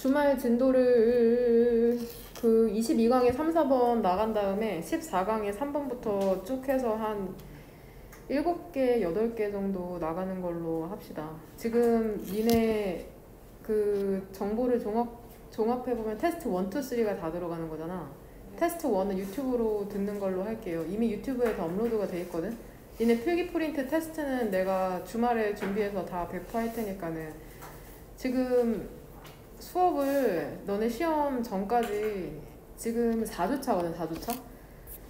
주말 진도를 그 22강에 3, 4번 나간 다음에 14강에 3번부터 쭉 해서 한 7개, 8개 정도 나가는 걸로 합시다. 지금 니네 그 정보를 종합, 종합해보면 테스트 1, 2, 3가 다 들어가는 거잖아. 테스트 1은 유튜브로 듣는 걸로 할게요. 이미 유튜브에 다 업로드가 돼 있거든. 니네 필기 프린트 테스트는 내가 주말에 준비해서 다 배포할 테니까는 지금 수업을 너네 시험 전까지 지금 4주차거든 4주차?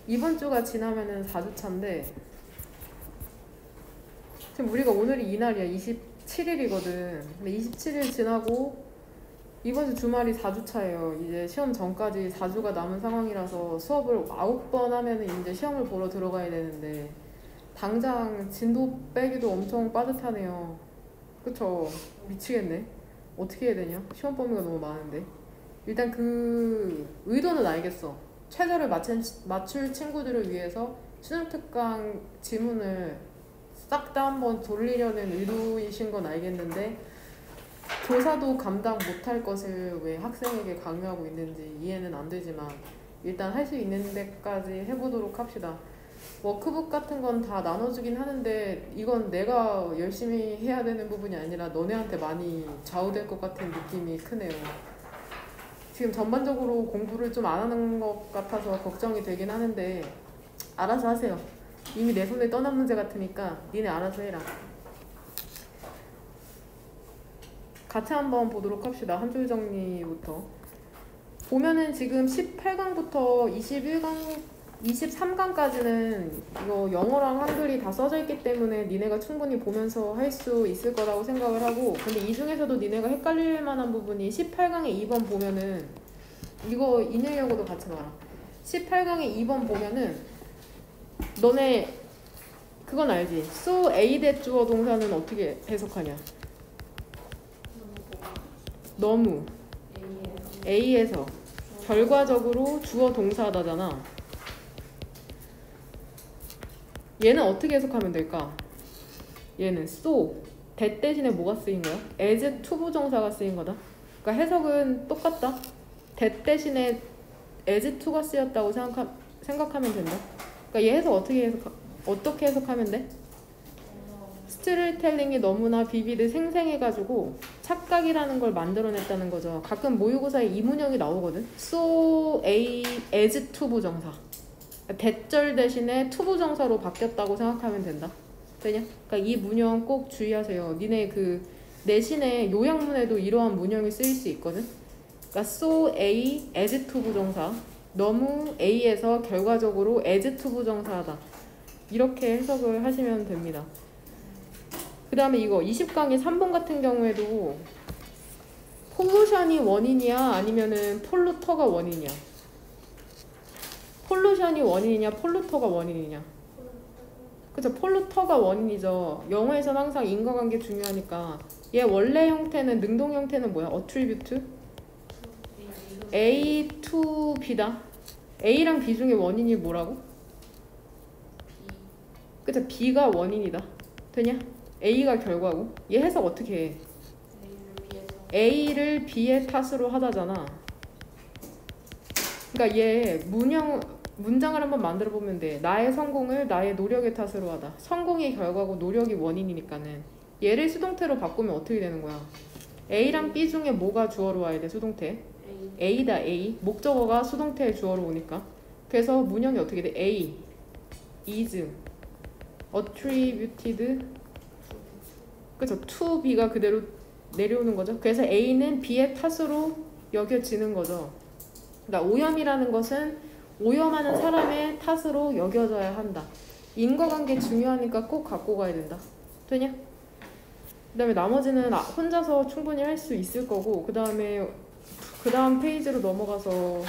이번 주가 지나면은 4주차인데 지금 우리가 오늘이 이날이야. 27일이거든. 근데 27일 지나고 이번 주 주말이 4주차예요. 이제 시험 전까지 4주가 남은 상황이라서 수업을 9번 하면은 이제 시험을 보러 들어가야 되는데 당장 진도 빼기도 엄청 빠듯하네요. 그쵸? 미치겠네 어떻게 해야 되냐? 시험 범위가 너무 많은데. 일단 그 의도는 알겠어. 최저를 맞춘, 맞출 친구들을 위해서 수능 특강 지문을 싹 다 한번 돌리려는 의도이신 건 알겠는데 조사도 감당 못할 것을 왜 학생에게 강요하고 있는지 이해는 안 되지만 일단 할 수 있는 데까지 해보도록 합시다. 워크북 같은 건 다 나눠주긴 하는데 이건 내가 열심히 해야 되는 부분이 아니라 너네한테 많이 좌우될 것 같은 느낌이 크네요. 지금 전반적으로 공부를 좀 안 하는 것 같아서 걱정이 되긴 하는데 알아서 하세요. 이미 내 손에 떠난 문제 같으니까 니네 알아서 해라. 같이 한번 보도록 합시다. 한 줄 정리부터. 보면은 지금 18강부터 21강 23강까지는 이거 영어랑 한글이 다 써져 있기 때문에 니네가 충분히 보면서 할 수 있을 거라고 생각을 하고 근데 이 중에서도 니네가 헷갈릴 만한 부분이 18강에 2번 보면은 이거 인일려고도 같이 봐라. 18강에 2번 보면은 너네 그건 알지? so A 대 주어 동사는 어떻게 해석하냐? 너무. A에서. 결과적으로 주어 동사다잖아 얘는 어떻게 해석하면 될까? 얘는 so that 대신에 뭐가 쓰인 거야? as 투부정사가 쓰인 거다. 그러니까 해석은 똑같다. that 대신에 as to가 쓰였다고 생각하, 생각하면 된다. 그러니까 얘 해석 어떻게 해석 어떻게 해석하면 돼? 스토리텔링이 너무나 vivid 생생해가지고 착각이라는 걸 만들어냈다는 거죠. 가끔 모의고사에 이 문형이 나오거든. so a as 투부정사. that절 대신에 투부 정사로 바뀌었다고 생각하면 된다. 되냐? 그러니까 이 문형 꼭 주의하세요. 니네 그 내신의 요약문에도 이러한 문형이 쓰일 수 있거든. 그러니까 so A as 투부정사 너무 A에서 결과적으로 as 투부정사다. 이렇게 해석을 하시면 됩니다. 그 다음에 이거 20강의 3번 같은 경우에도 pollution이 원인이야 아니면은 polluter가 원인이야 pollution이 원인이냐 polluter가 원인이냐? 그죠 폴루터가 원인이죠. 영어에서는 항상 인과관계 중요하니까. 얘 원래 형태는 능동 형태는 뭐야? 어트리뷰트 A to B다. A랑 B 중에 원인이 뭐라고? 그죠 B가 원인이다. 되냐? A가 결과고. 얘 해석 어떻게 해? A를 B의 탓으로 하다잖아. 그러니까 얘 문형 문장을 한번 만들어 보면 돼. 나의 성공을 나의 노력의 탓으로 하다. 성공이 결과고 노력이 원인이니까는 얘를 수동태로 바꾸면 어떻게 되는 거야? A랑 B 중에 뭐가 주어로 와야 돼? 수동태. A다 A. 목적어가 수동태의 주어로 오니까. 그래서 문형이 어떻게 돼? A is attributed 그죠? to B가 그대로 내려오는 거죠. 그래서 A는 B의 탓으로 여겨지는 거죠. 그러니까 오염이라는 것은 오염하는 사람의 탓으로 여겨져야 한다. 인과관계 중요하니까 꼭 갖고 가야 된다. 되냐? 그 다음에 나머지는 아, 혼자서 충분히 할 수 있을 거고 그 다음에 그 다음 페이지로 넘어가서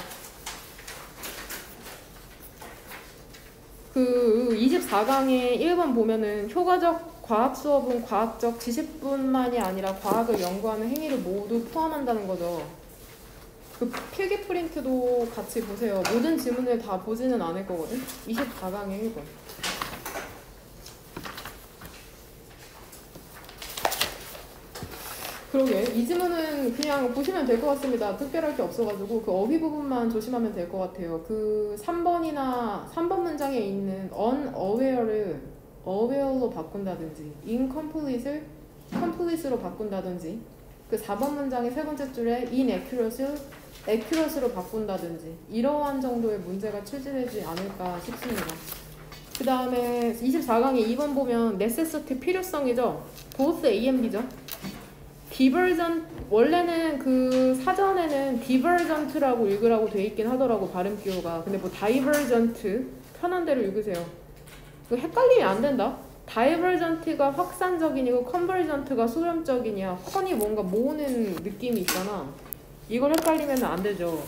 그 24강에 1번 보면은 효과적 과학 수업은 과학적 지식뿐만이 아니라 과학을 연구하는 행위를 모두 포함한다는 거죠. 그 필기 프린트도 같이 보세요. 모든 지문을 다 보지는 않을 거거든. 24강에 1번. 그러게 이 지문은 그냥 보시면 될 것 같습니다. 특별할 게 없어가지고 그 어휘 부분만 조심하면 될 것 같아요. 그 3번이나 3번 문장에 있는 unaware를 aware로 바꾼다든지 incomplete를 complete로 바꾼다든지 그 4번 문장의 세 번째 줄에 inaccurate 를 accurate로 바꾼다든지 이러한 정도의 문제가 출제되지 않을까 싶습니다. 그 다음에 24강에 2번 보면 necessity 필요성이죠. both A and B죠. divergent 원래는 그 사전에는 divergent라고 읽으라고 돼 있긴 하더라고 발음 기호가. 근데 뭐 divergent 편한 대로 읽으세요. 그 헷갈리면 안 된다. divergent가 확산적인이고 convergent가 수렴적이냐. 컨이 뭔가 모으는 느낌이 있잖아. 이걸 헷갈리면 안 되죠.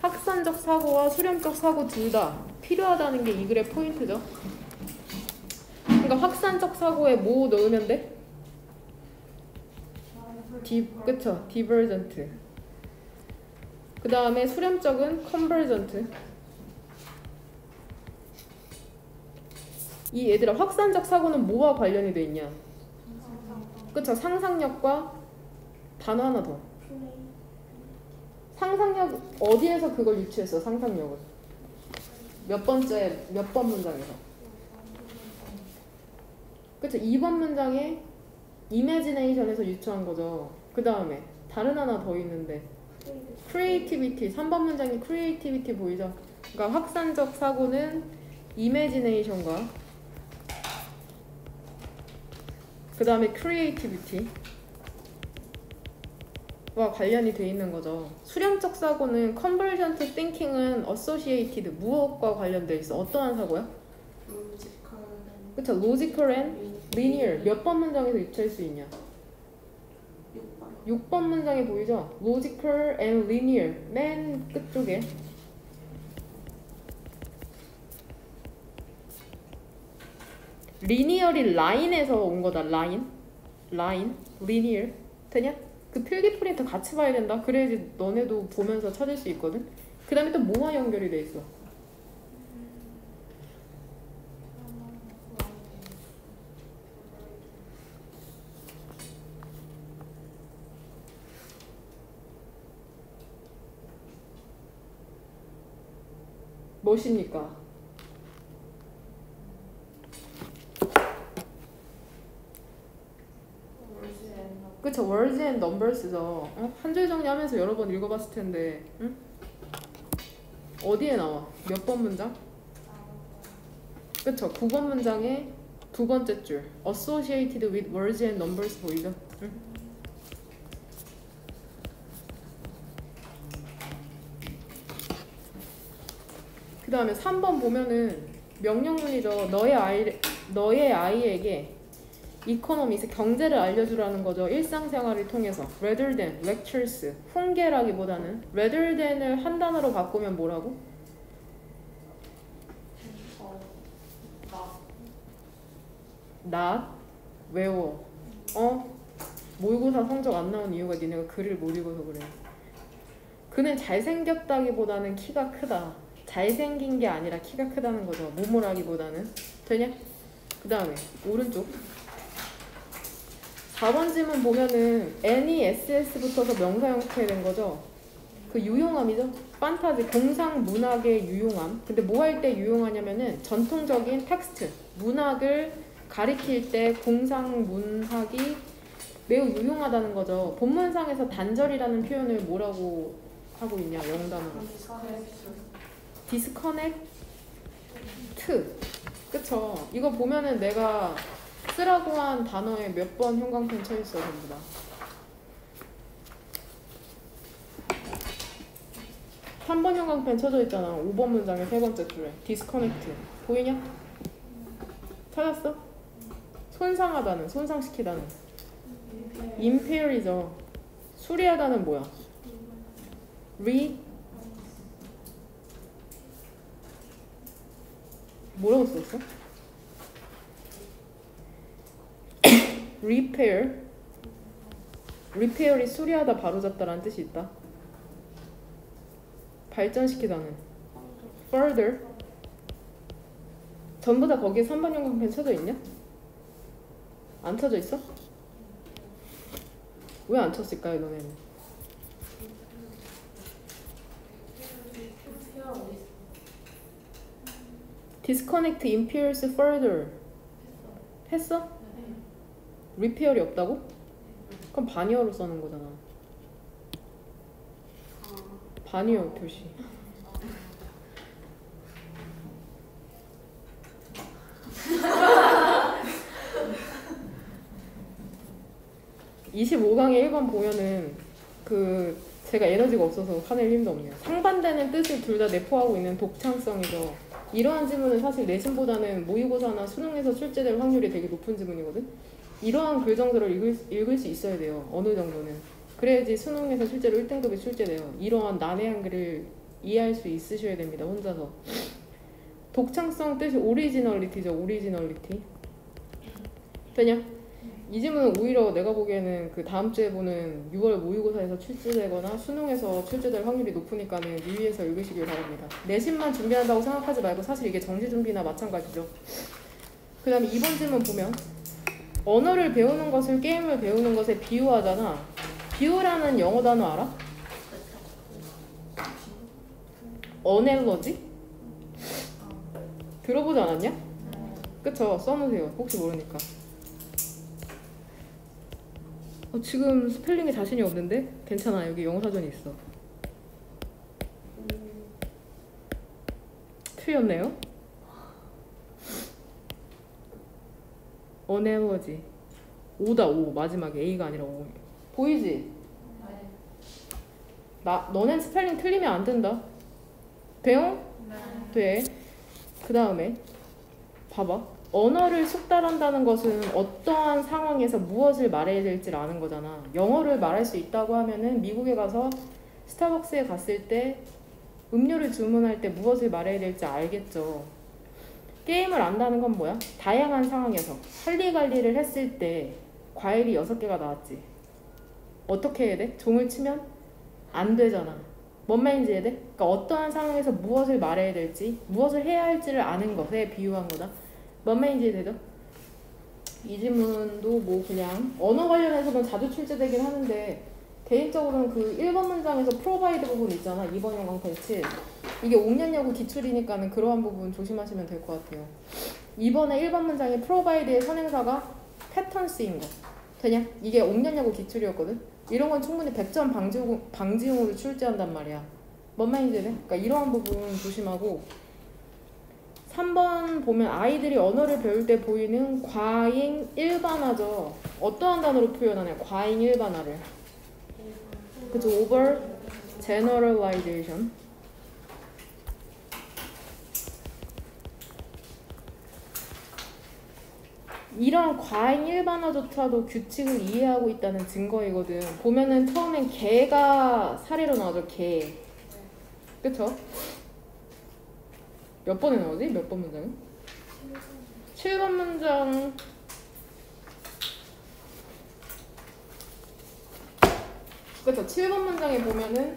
확산적 사고와 수렴적 사고 둘 다 필요하다는 게 이 글의 포인트죠. 그러니까 확산적 사고에 뭐 넣으면 돼? 디, 그쵸? divergent. 그 다음에 수렴적은 convergent. 이 얘들아 확산적 사고는 뭐와 관련이 돼 있냐? 그쵸? 상상력과 단어 하나 더. 상상력 어디에서 그걸 유추했어? 상상력을 몇 번째 몇 번 문장에서? 그쵸? 2번 문장에 이미지네이션에서 유추한 거죠. 그 다음에 다른 하나 더 있는데 creativity 3번 문장이 creativity 보이죠? 그러니까 확산적 사고는 이미지네이션과 그 다음에 creativity 와 관련이 돼 있는 거죠. 수렴적 사고는 convergent thinking은 associated 무엇과 관련돼 있어? 어떠한 사고야? 그쵸? logical and linear 몇번 문장에서 유추할 수 있냐? 6번 문장에 보이죠? logical and linear 맨 끝쪽에 linear이 라인에서 온 거다 라인 라인 linear 되냐? 그 필기 프린트 같이 봐야 된다 그래야지 너네도 보면서 찾을 수 있거든 그 다음에 또 뭐와 연결이 돼 있어? 무엇입니까? 그쵸 words and numbers죠 어? 한줄 정리하면서 여러 번 읽어봤을 텐데 응? 어디에 나와? 몇 번 문장? 그쵸 9번 문장의 두 번째 줄 associated with words and numbers 보이죠? 응? 그 다음에 3번 보면은 명령문이죠 너의 아이 너의 아이에게 이코노미스 경제를 알려주라는 거죠. 일상생활을 통해서 rather than lectures 훈계라기보다는 rather than을 한 단어로 바꾸면 뭐라고? not 외워 어? 모의고사 성적 안 나온 이유가 니네가 글을 못 읽어서 그래 그는 잘생겼다기보다는 키가 크다 잘생긴 게 아니라 키가 크다는 거죠 모모라기보다는 되냐? 그 다음에 오른쪽 4번 질문 보면은 NESS 붙어서 명사 형태 된 거죠. 그 유용함이죠. 판타지 공상 문학의 유용함. 근데 뭐 할 때 유용하냐면은 전통적인 텍스트 문학을 가리킬 때 공상 문학이 매우 유용하다는 거죠. 본문상에서 단절이라는 표현을 뭐라고 하고 있냐 영어 단어로. disconnect. 그쵸. 이거 보면은 내가 쓰라고 한 단어에 몇 번 형광펜 쳐 있어 전부 다. 3번 형광펜 쳐져 있잖아. 5번 문장의 세 번째 줄에 disconnect 보이냐? 찾았어? 손상하다는 손상시키다는 임페리죠. 수리하다는 뭐야? 리 뭐라고 썼어? Repair repair이 수리하다 바로잡다라는 뜻이 있다. 발전시키다는 further 전부 다 거기에 3번 형광펜 쳐져 있냐? 안 쳐져 있어? 왜 안 쳤을까요, 너네는? disconnect impairs further 했어? 리페어이 없다고? 그럼 반이어로 써는 거잖아. 반이어. (25강의 1번) 보면은 그 제가 에너지가 없어서 화낼 힘도 없네요 상반되는 뜻을 둘 다 내포하고 있는 독창성이죠 이러한 지문은 사실 내신보다는 모의고사나 수능에서 출제될 확률이 되게 높은 지문이거든 이러한 글 정도를 읽을, 읽을 수 있어야 돼요 어느 정도는 그래야지 수능에서 실제로 1등급이 출제돼요 이러한 난해한 글을 이해할 수 있으셔야 됩니다 혼자서 독창성 뜻이 originality죠 originality 되냐? 이 지문은 오히려 내가 보기에는 그 다음 주에 보는 6월 모의고사에서 출제되거나 수능에서 출제될 확률이 높으니까는 유의해서 읽으시길 바랍니다. 내신만 준비한다고 생각하지 말고 사실 이게 정시 준비나 마찬가지죠. 그 다음에 2번 지문 보면 언어를 배우는 것을 게임을 배우는 것에 비유하잖아. 비유라는 영어 단어 알아? 어넬러지? 들어보지 않았냐? 그쵸 써놓으세요 혹시 모르니까 어, 지금 스펠링에 자신이 없는데 괜찮아 여기 영어 사전이 있어 틀렸네요 어넬러지 오다 오 마지막에 A가 아니라 O 보이지? 나 너넨 스펠링 틀리면 안 된다 배워? 돼. 그 다음에 봐봐. 언어를 숙달한다는 것은 어떠한 상황에서 무엇을 말해야 될지를 아는 거잖아. 영어를 말할 수 있다고 하면은 미국에 가서 스타벅스에 갔을 때 음료를 주문할 때 무엇을 말해야 될지 알겠죠. 게임을 안다는 건 뭐야? 다양한 상황에서 할리갈리를 했을 때 과일이 6개가 나왔지. 어떻게 해야 돼? 종을 치면 안 되잖아. 뭔 말인지 이해돼? 그러니까 어떠한 상황에서 무엇을 말해야 될지 무엇을 해야 할지를 아는 것에 비유한 거다. 뭔 말인지 되죠? 이 지문도 뭐 그냥 언어 관련해서는 자주 출제되긴 하는데 개인적으로는 그 1번 문장에서 provide 부분 있잖아. 2번 영광 87. 이게 5년여고 기출이니까는 그러한 부분 조심하시면 될 것 같아요. 2번에 1번 문장에 provide의 선행사가 patterns인 거. 되냐? 이게 5년여고 기출이었거든? 이런 건 충분히 100점 방지용, 방지용으로 출제한단 말이야. 뭔 말인지 네 그러니까 이러한 부분 조심하고 3번 보면 아이들이 언어를 배울 때 보이는 과잉 일반화죠. 어떠한 단어로 표현하냐? 과잉 일반화를. 그죠? over generalization. 이런 과잉 일반화조차도 규칙을 이해하고 있다는 증거이거든. 보면은 처음엔 개가 사례로 나오죠. 개. 그쵸? 몇 번에 나오지? 몇 번 문장은? 7번 문장. 그쵸? 7번 문장에 보면은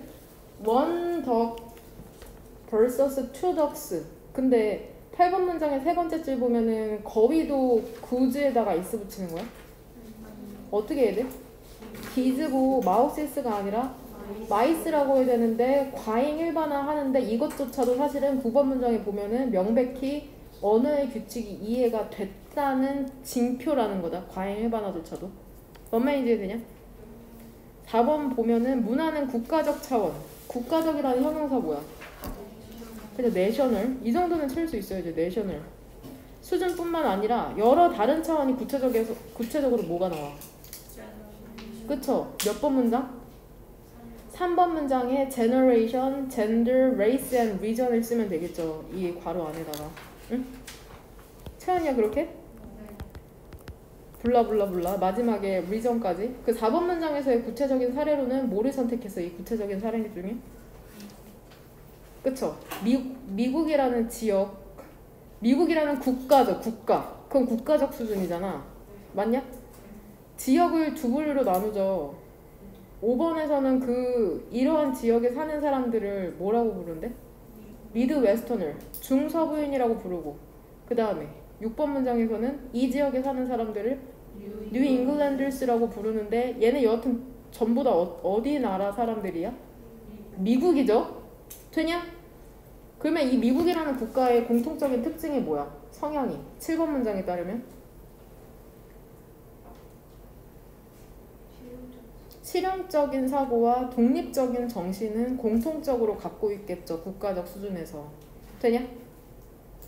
one duck versus two ducks. 근데 8번 문장의 세 번째 줄 보면은 거위도 goose에다가 es 붙이는 거야? 어떻게 해야 돼? geese고 mouses가 아니라 mice라고 해야 되는데 과잉 일반화 하는데 이것조차도 사실은 9번 문장에 보면은 명백히 언어의 규칙이 이해가 됐다는 징표라는 거다. 과잉 일반화조차도. 뭔 말인지 되냐? 4번 보면은 문화는 국가적 차원. 국가적이라는 형용사 뭐야? 그래서 내셔널 이 정도는 칠수 있어요 이제 내셔널. 수준뿐만 아니라 여러 다른 차원이 구체적에서 구체적으로 뭐가 나와? 그쵸? 몇 번 문장? 3번 문장에 generation, gender, race and region을 쓰면 되겠죠 이 괄호 안에다가. 응? 채연이야 그렇게? 블라블라블라 마지막에 region까지. 그 4번 문장에서의 구체적인 사례로는 뭐를 선택했어 이 구체적인 사례 중에? 그쵸? 미, 미국이라는 지역, 미국이라는 국가죠, 국가. 그건 국가적 수준이잖아. 맞냐? 지역을 두 분류로 나누죠. 5번에서는 그 이러한 지역에 사는 사람들을 뭐라고 부르는데? Midwesterner, 중서부인이라고 부르고 그 다음에 6번 문장에서는 이 지역에 사는 사람들을 New Englanders라고 부르는데 얘는 여하튼 전부 다 어, 어디 나라 사람들이야? 미국이죠? 되냐? 그러면 이 미국이라는 국가의 공통적인 특징이 뭐야? 성향이 7번 문장에 따르면 실용적인 사고와 독립적인 정신은 공통적으로 갖고 있겠죠. 국가적 수준에서. 되냐?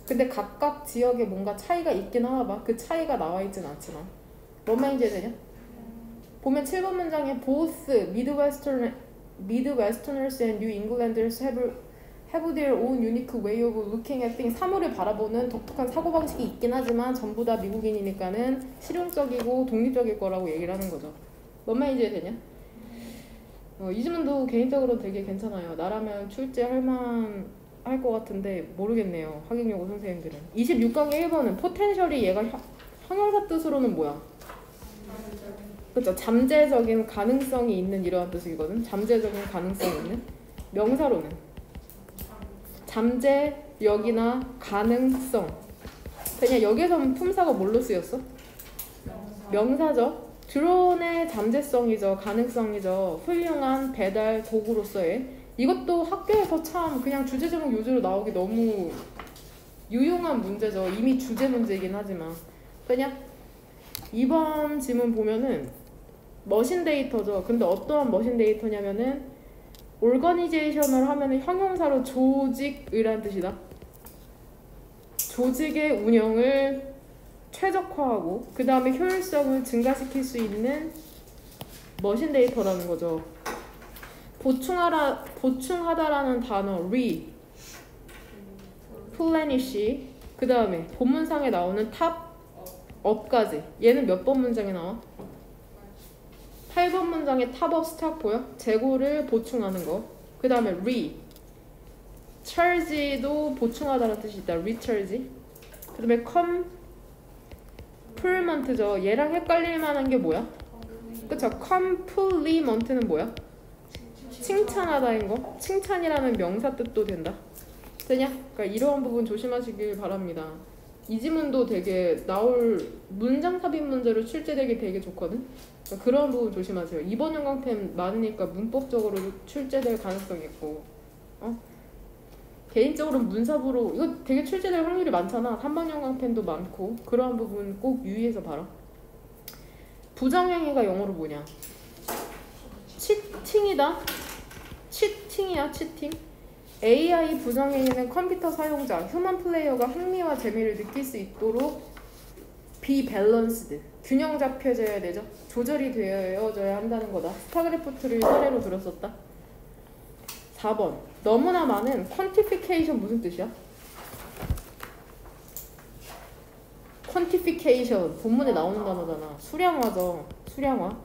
근데 각각 지역에 뭔가 차이가 있긴 하나 봐. 그 차이가 나와 있진 않지만. 뭔 말인지 되냐? 보면 7번 문장에 both Midwestern, Midwesterners have their own unique way of looking at things. 사물을 바라보는 독특한 사고방식이 있긴 하지만 전부 다 미국인이니까는 실용적이고 독립적일 거라고 얘기를 하는 거죠. 뭔 말인지 되냐? 어, 이 질문도 개인적으로 되게 괜찮아요. 나라면 출제할 만 할 것 같은데 모르겠네요. 확인요구 선생님들은. 26강의 1번은 포텐셜이 얘가 형- 형용사 뜻으로는 뭐야? 그렇죠. 잠재적인 가능성이 있는 이러한 뜻이거든. 잠재적인 가능성이 있는 명사로는 잠재력이나 가능성. 그냥 여기에서는 품사가 뭘로 쓰였어? 명사죠. 드론의 잠재성이죠. 가능성이죠. 훌륭한 배달 도구로서의 이것도 학교에서 참 그냥 주제 제목 요지로 나오기 너무 유용한 문제죠. 이미 주제 문제이긴 하지만 그냥 이번 지문 보면은 머신 데이터죠. 근데 어떠한 머신 데이터냐면은 오르거니제이션을 하면은 형용사로 조직이라는 뜻이다. 조직의 운영을 최적화하고 그 다음에 효율성을 증가시킬 수 있는 machine data라는 거죠. 보충하라 보충하다라는 단어 re, plenish 그 다음에 본문상에 나오는 top up까지 얘는 몇 번 문장에 나와? 8번 문장에 top up stock 보여? 재고를 보충하는 거. 그 다음에 re, charge도 보충하다라는 뜻이 있다. recharge. 그 다음에 com, complement죠. 얘랑 헷갈릴 만한 게 뭐야? 그쵸? compliment는 뭐야? 칭찬하다인 거. 칭찬이라는 명사 뜻도 된다. 되냐? 그러니까 이러한 부분 조심하시길 바랍니다. 이 지문도 되게 나올 문장 삽입 문제로 출제되기 되게 좋거든. 그러니까 그런 부분 조심하세요. 이번 연강템 많으니까 문법적으로 출제될 가능성이 있고, 어? 개인적으로 문사부로 이거 되게 출제될 확률이 많잖아. 3번 연강템도 많고 그러한 부분 꼭 유의해서 봐라. 부정행위가 영어로 뭐냐? 치팅이다. 치팅이야, 치팅. AI 부정행위는 컴퓨터 사용자, 휴먼 플레이어가 흥미와 재미를 느낄 수 있도록 be balanced, 균형 잡혀져야 되죠. 조절이 되어져야 한다는 거다. 스타크래프트를 사례로 들었었다. 4번. 너무나 많은 quantification 무슨 뜻이야? quantification 본문에 나오는 단어잖아. 수량화죠. 수량화.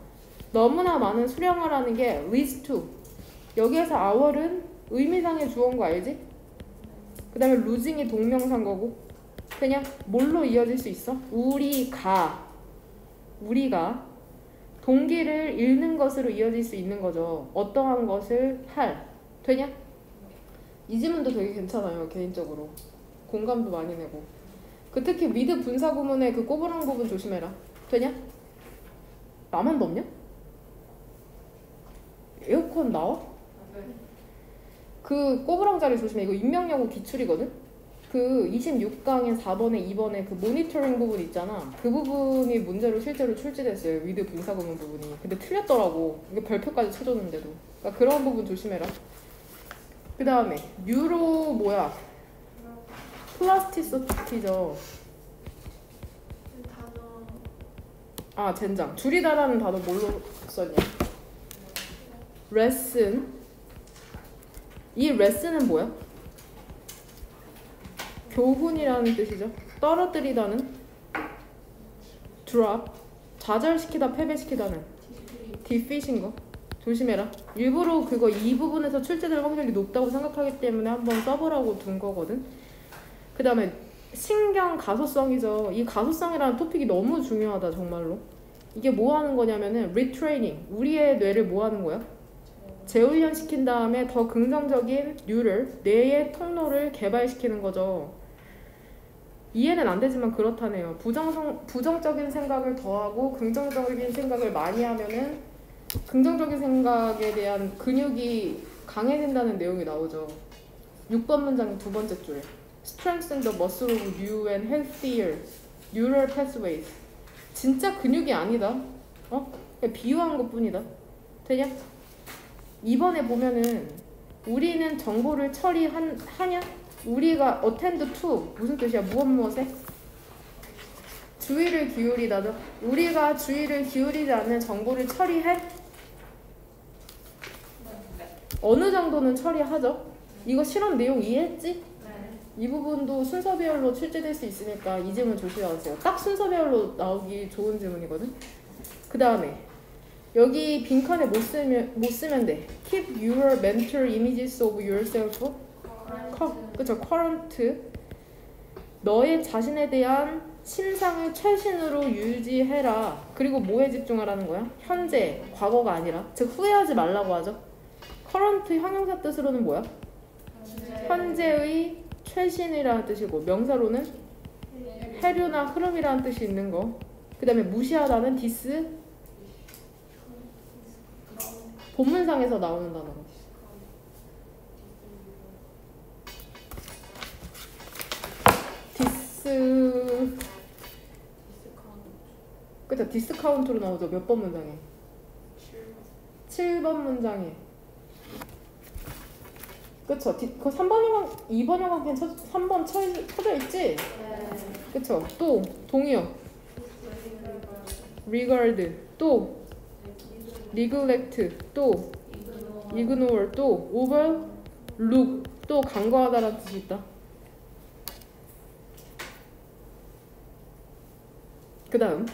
너무나 많은 수량화라는 게 leads to. 여기에서 our은 의미상의 주어인 거 알지? 그 다음에 losing이 동명사인 거고. 그냥 뭘로 이어질 수 있어? 우리가 우리가 동기를 잃는 것으로 이어질 수 있는 거죠. 어떠한 것을 할. 되냐? 이 지문도 되게 괜찮아요. 개인적으로. 공감도 많이 내고. 그 특히 미드 분사 구문의 그 꼬부랑 부분 조심해라. 되냐? 나만 덥냐? 에어컨 나와? 그 꼬부랑 자리 조심해. 이거 인명여고 기출이거든? 그 26강의 4번에 2번에 그 모니터링 부분 있잖아. 그 부분이 문제로 실제로 출제됐어요. with 분사 구문 부분이. 근데 틀렸더라고. 이게 별표까지 쳐줬는데도. 그러니까 그런 부분 조심해라. 그 다음에 neuro 뭐야? plasticity죠. 아 젠장. 줄이다라는 단어 뭘로 썼냐? 레슨. 이 레슨은 뭐야? 교훈이라는 뜻이죠. 떨어뜨리다는 drop. 좌절시키다, 패배시키다는 defeat인 거. 조심해라. 일부러 그거 이 부분에서 출제될 확률이 높다고 생각하기 때문에 한번 써보라고 둔 거거든. 그 다음에 신경 가소성이죠. 이 가소성이라는 토픽이 너무 중요하다 정말로. 이게 뭐 하는 거냐면은 retraining. 우리의 뇌를 뭐 하는 거야? 재훈련 시킨 다음에 더 긍정적인 neural 뇌의 통로를 개발시키는 거죠. 이해는 안 되지만 그렇다네요. 부정성, 부정적인 생각을 덜하고 긍정적인 생각을 많이 하면은 긍정적인 생각에 대한 근육이 강해진다는 내용이 나오죠. 6번 문장 두 번째 줄에 Strengthen the muscle of new and healthier neural pathways. 진짜 근육이 아니다. 어? 그냥 비유한 것 뿐이다. 되냐? 이번에 보면은 우리는 정보를 처리한 하냐? 우리가 attend to 무슨 뜻이야? 무엇 무엇에? 주의를 기울이다죠. 우리가 주의를 기울이지 않는 정보를 처리해? 어느 정도는 처리하죠. 이거 실험 내용 이해했지? 이 부분도 순서별로 출제될 수 있으니까 이 질문 조심하세요. 딱 순서별로 나오기 좋은 질문이거든. 그 다음에 여기 빈칸에 못 쓰면 못 쓰면 돼. Keep your mental images of yourself. 커, 그쵸? current. 너의 자신에 대한 신상을 최신으로 유지해라. 그리고 뭐에 집중하라는 거야? 현재, 과거가 아니라. 즉 후회하지 말라고 하죠. current 형용사 뜻으로는 뭐야? 현재의 최신이라는 뜻이고 명사로는 해류나 흐름이라는 뜻이 있는 거. 그 다음에 무시하다는 dis 본문상에서 나오는 단어로. dis. 그쵸 discount로 나오죠 몇 번 문장에? 7번 문장에. 그쵸 디, 그 3번 영화 2번 영화 그냥 3번 쳐, 쳐져 있지? 그쵸 또 동의어. Regard 또 neglect 또 ignore 또 overlook 또 간과하다라는 뜻이 있다 그 다음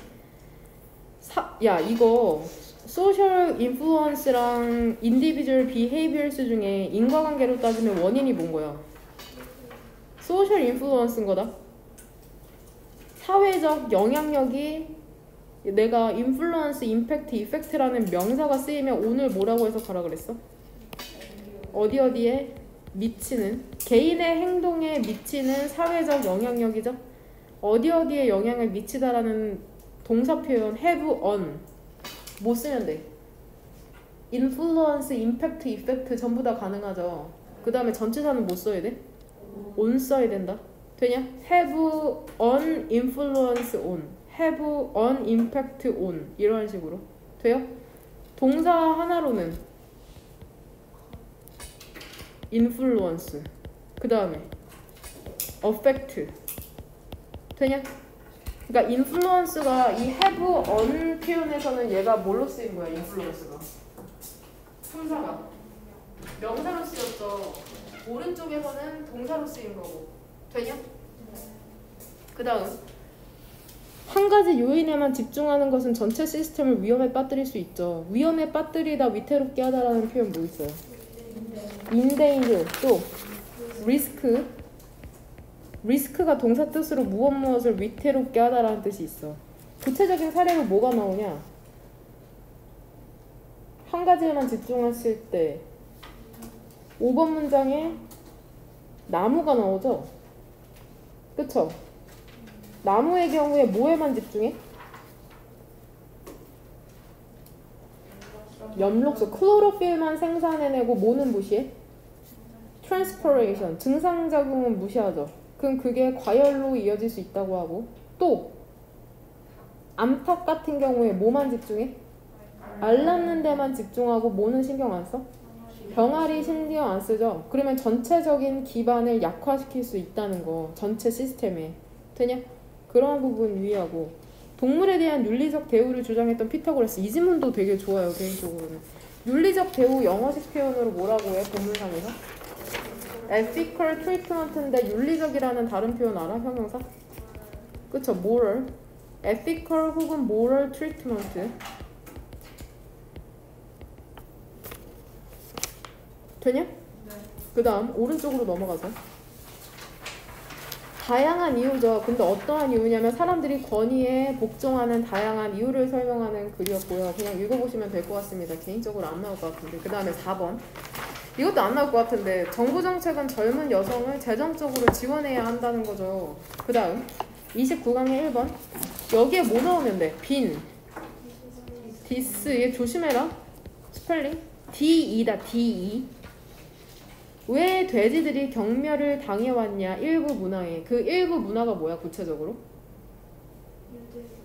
야 이거 social influence랑 individual behaviors 중에 인과관계로 따지면 원인이 뭔 거야? social influence인 거다. 사회적 영향력이 내가 influence, impact, effect라는 명사가 쓰이면 오늘 뭐라고 해석하라 그랬어? 어디 어디에 미치는 개인의 행동에 미치는 사회적 영향력이죠. 어디 어디에 영향을 미치다라는 동사 표현 have on 못 쓰면 돼. influence, impact, effect 전부 다 가능하죠. 그 다음에 전체사는 못 써야 돼? on 써야 된다. 되냐? have on influence on, have on impact on 이런 식으로 돼요? 동사 하나로는 influence 그 다음에 affect 되냐? 그러니까 인플루언스가 이 have on 표현에서는 얘가 뭘로 쓰인 거야? 인플루언스가 품사가 명사로 쓰였죠. 오른쪽에서는 동사로 쓰인 거고 되냐? 그 다음 한 가지 요인에만 집중하는 것은 전체 시스템을 위험에 빠뜨릴 수 있죠. 위험에 빠뜨리다 위태롭게 하다라는 표현 뭐 있어요? 인데인저 또 리스크 리스크가 동사 뜻으로 무엇 무엇을 위태롭게 하다라는 뜻이 있어. 구체적인 사례로 뭐가 나오냐? 한 가지에만 집중하실 때 5번 문장에 나무가 나오죠? 그쵸? 나무의 경우에 뭐에만 집중해? 엽록소 클로로필만 생산해내고 뭐는 무시해? transpiration 증산작용은 무시하죠. 그럼 그게 과열로 이어질 수 있다고 하고 또 암탉 같은 경우에 뭐만 집중해? 알 낳는 데만 집중하고 뭐는 신경 안 써? 병아리 신경 안 쓰죠? 그러면 전체적인 기반을 약화시킬 수 있다는 거 전체 시스템에 되냐? 그러한 부분 유의하고 동물에 대한 윤리적 대우를 주장했던 피타고라스 이 질문도 되게 좋아요 개인적으로는 윤리적 대우 영어식 표현으로 뭐라고 해 본문상에서? ethical treatment인데 윤리적이라는 다른 표현 알아? 형용사? 그쵸 moral ethical 혹은 moral treatment 되냐? 그 다음 오른쪽으로 넘어가서 다양한 이유죠. 근데 어떠한 이유냐면 사람들이 권위에 복종하는 다양한 이유를 설명하는 글이었고요. 그냥 읽어보시면 될 것 같습니다. 개인적으로 안 나올 것 같은데. 그 다음에 4번. 이것도 안 나올 것 같은데 정부 정책은 젊은 여성을 재정적으로 지원해야 한다는 거죠. 그 다음 29강의 1번. 여기에 뭐 나오면 돼? 빈. des. 얘 조심해라. 스펠링 DE다 DE 왜 돼지들이 경멸을 당해왔냐? 일부 문화에. 그 일부 문화가 뭐야 구체적으로?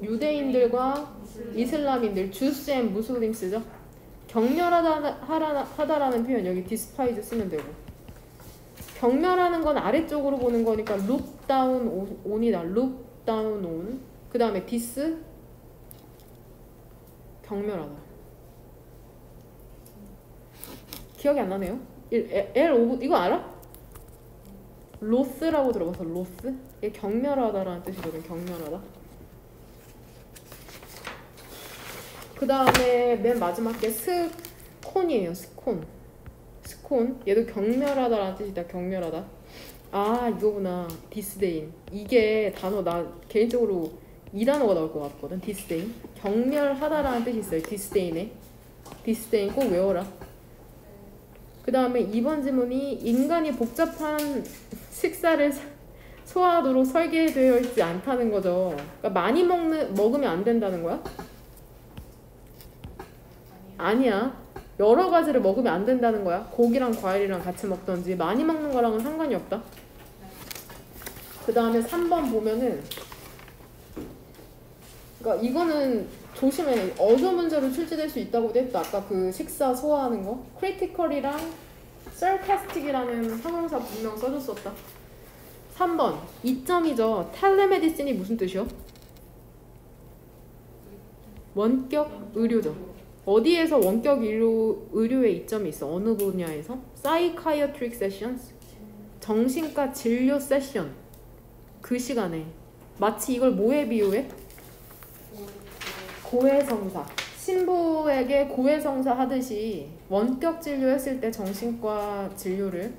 유대인들과 이슬람인들 Jews and Muslims죠? 경멸하다 하라, 하다라는 표현 여기 despise 쓰면 되고. 경멸하는 건 아래쪽으로 보는 거니까 look down on이다. look down on. 그 다음에 dis 경멸하다. 기억이 안 나네요 L, L O 이거 알아? loathe라고 들어봤어 loathe? 이게 경멸하다라는 뜻이거든 경멸하다. 그 다음에 맨 마지막 게 scorn이에요 scorn. scorn. 얘도 경멸하다라는 뜻이다 경멸하다. 아 이거구나. disdain 이게 단어 나 개인적으로 이 단어가 나올 것 같거든 disdain 경멸하다라는 뜻이 있어요 디스데인에. 디스데인 꼭 외워라 그 다음에 이번 질문이 인간이 복잡한 식사를 소화하도록 설계되어 있지 않다는 거죠. 그러니까 많이 먹는 먹으면 안 된다는 거야? 아니야. 여러 가지를 먹으면 안 된다는 거야. 고기랑 과일이랑 같이 먹던지 많이 먹는 거랑은 상관이 없다. 그 다음에 3번 보면은 그러니까 이거는 조심해 어조 문제로 출제될 수 있다고 했다. 아까 그 식사 소화하는 거? critical이랑 sarcastic이라는 형용사 분명 써줬었다. 3번. 이점이죠. telemedicine이 무슨 뜻이요? 원격 의료죠. 어디에서 원격 의료, 의료에 이점이 있어? 어느 분야에서? Psychiatric sessions? 정신과 진료 세션 그 시간에. 마치 이걸 뭐에 비유해? 고해성사. 신부에게 고해성사 하듯이 원격 진료했을 때 정신과 진료를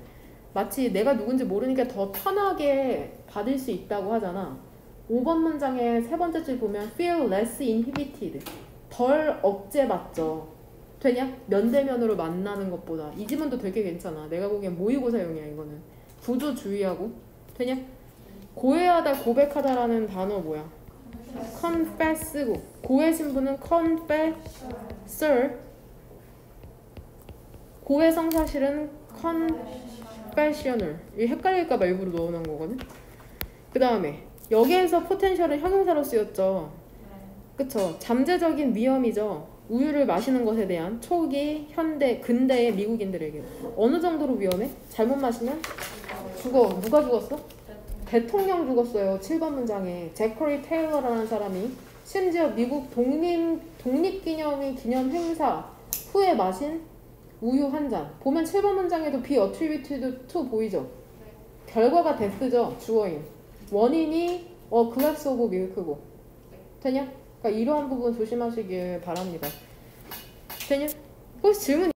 마치 내가 누군지 모르니까 더 편하게 받을 수 있다고 하잖아. 5번 문장의 세 번째 줄 보면 feel less inhibited. 덜 억제받죠. 되냐? 면대면으로 만나는 것보다. 이 지문도 되게 괜찮아. 내가 보기엔 모의고사용이야 이거는. 구조 주의하고. 되냐? 고해하다 고백하다라는 단어 뭐야? Confess고. 고해 신부는 confessor. 고해 성사실은 confessional. 이 헷갈릴까봐 일부러 넣어놓은 거거든. 그 다음에 여기에서 포텐셜은 형용사로 쓰였죠. 그쵸? 잠재적인 위험이죠. 우유를 마시는 것에 대한 초기, 현대, 근대의 미국인들에게 어느 정도로 위험해? 잘못 마시면 죽어. 누가 죽었어? 대통령 죽었어요. 7번 문장에 제커리 테일러라는 사람이 심지어 미국 독립 독립기념일 기념 행사 후에 마신 우유 한 잔. 보면 7번 문장에도 be attributed to 보이죠? 결과가 death죠. 주어인. 원인이 a glass of milk고. 되냐? 그러니까 이러한 부분 조심하시길 바랍니다. 되냐? 혹시 질문